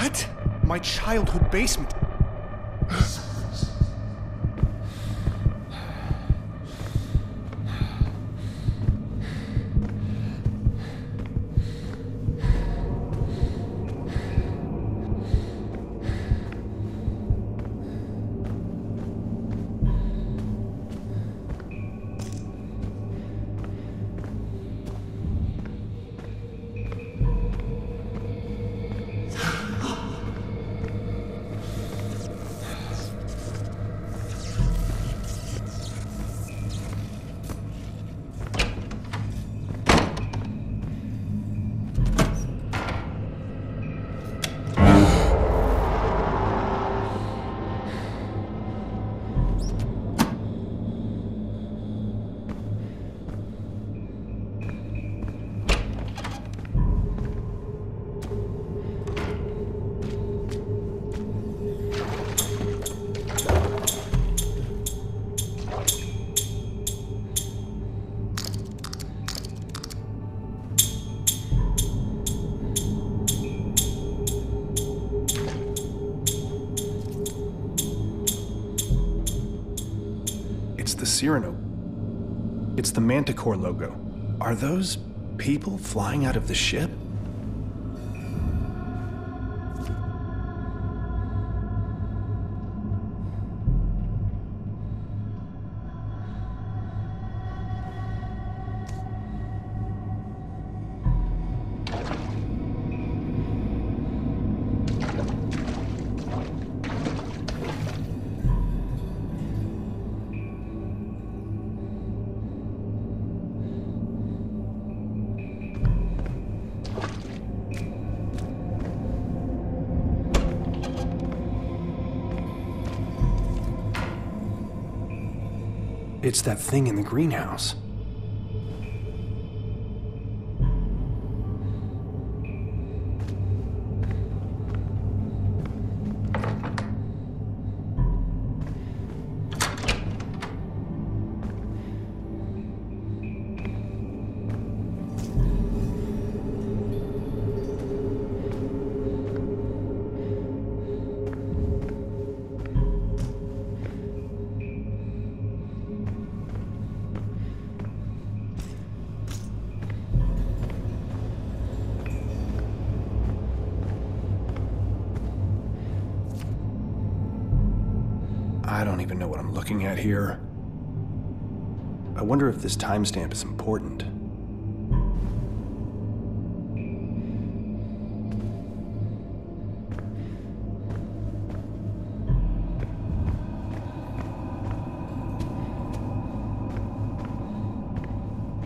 What? My childhood basement. Cyrano. It's the Manticore logo. Are those people flying out of the ship? It's that thing in the greenhouse. I don't even know what I'm looking at here. I wonder if this timestamp is important.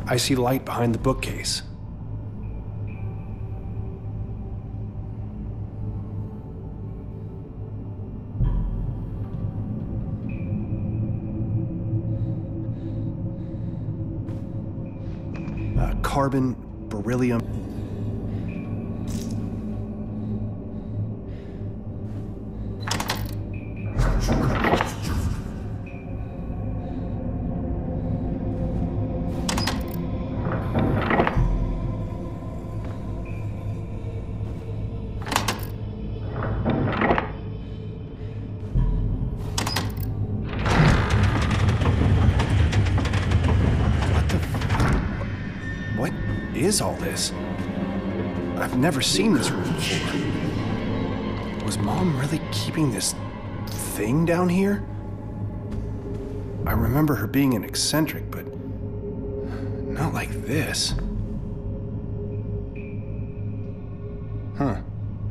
I see light behind the bookcase. Carbon, beryllium. Is all this? I've never seen this room before. Was Mom really keeping this thing down here? I remember her being an eccentric, but not like this. Huh.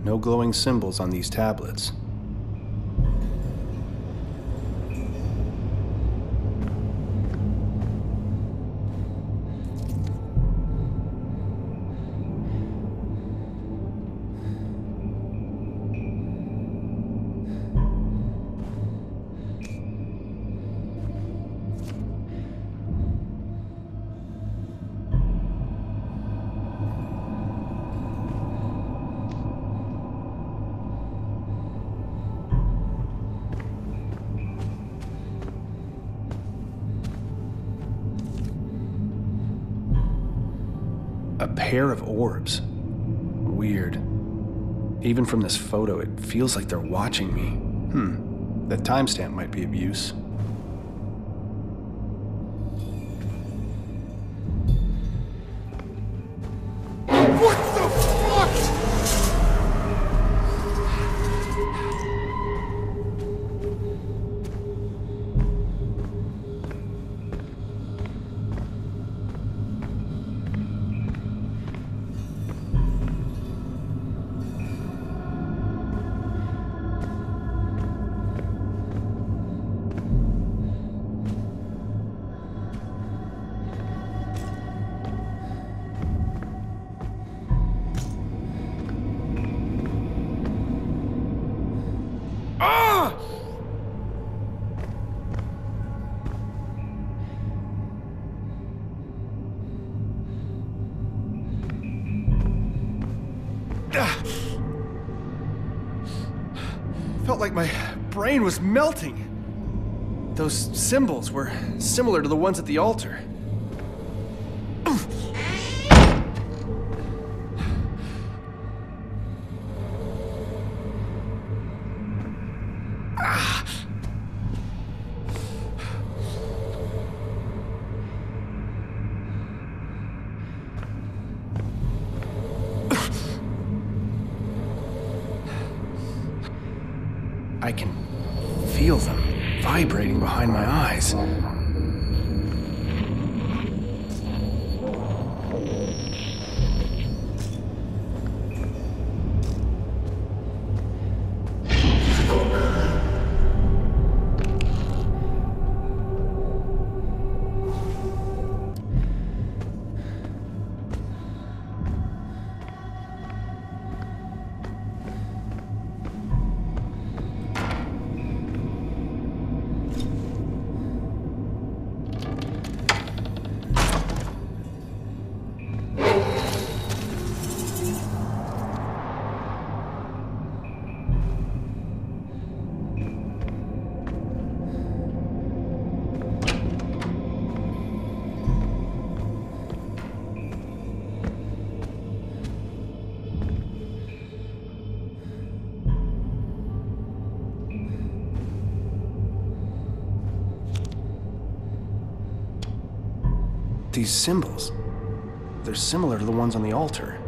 No glowing symbols on these tablets. Pair of orbs. Weird. Even from this photo, it feels like they're watching me. Hmm, that timestamp might be of use. Felt like my brain was melting. Those symbols were similar to the ones at the altar. Ah! I can feel them vibrating behind my eyes. These symbols, they're similar to the ones on the altar.